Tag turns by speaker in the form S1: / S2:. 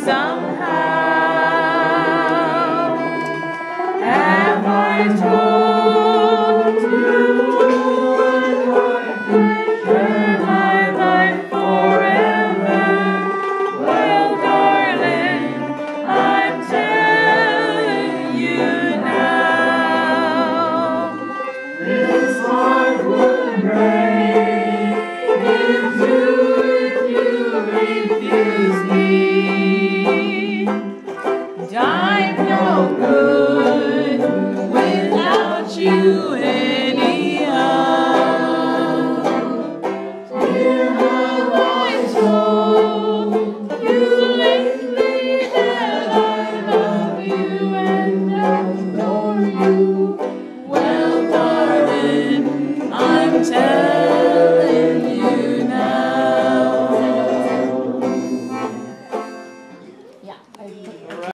S1: somehow. Have I